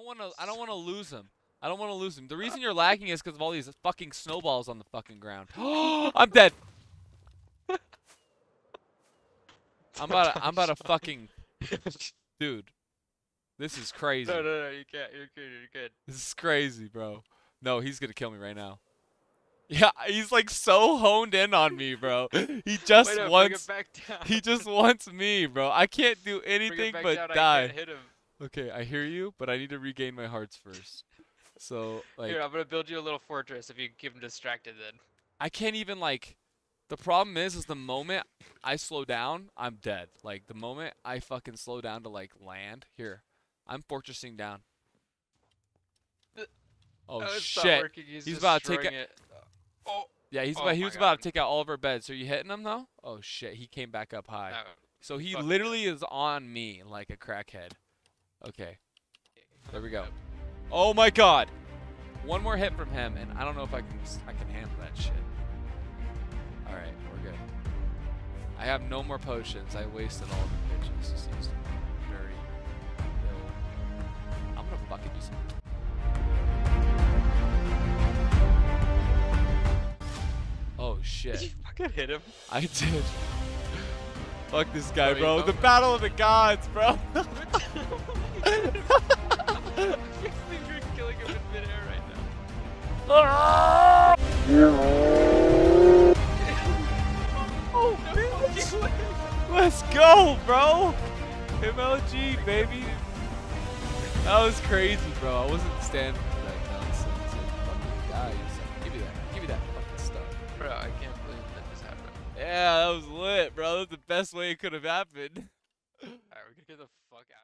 don't want to. I don't want to lose him. I don't want to lose him. The reason you're lagging is because of all these fucking snowballs on the fucking ground. I'm dead. I'm about. To, I'm about to fucking. Dude, this is crazy. No, no, no, you can't. You're good. You're good. This is crazy, bro. No, he's gonna kill me right now. Yeah, he's like so honed in on me, bro. He just Wait, no, bring it wants. back down. He just wants me, bro. I can't do anything but down, die. Can't hit him. Okay, I hear you, but I need to regain my hearts first. So like, Here, I'm gonna build you a little fortress if you keep him distracted. Then. I can't even like. The problem is, is the moment I slow down, I'm dead. Like the moment I fucking slow down to like land here, I'm fortressing down. Oh, oh it's shit! He's, He's about to take it. Oh. Yeah, he's Oh about, he was about to take out all of our beds. Are you hitting him though? Oh shit! He came back up high. No. So he literally is on me like a crackhead. Okay, there we go. Oh my god! One more hit from him, and I don't know if I can I can handle that shit. All right, we're good. I have no more potions. I wasted all of the bitches. This is very ill. I'm gonna fucking do something. Oh shit! Did you fucking hit him? I did. Fuck this guy, bro. The battle of the gods, bro. You're killing him in midair right now. oh, bitch. Let's go, bro. MLG, baby. That was crazy, bro. I wasn't standing Yeah, that was lit, bro. That's the best way it could have happened. Alright, we gotta get the fuck out of here.